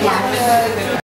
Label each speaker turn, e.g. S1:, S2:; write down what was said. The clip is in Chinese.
S1: Yeah.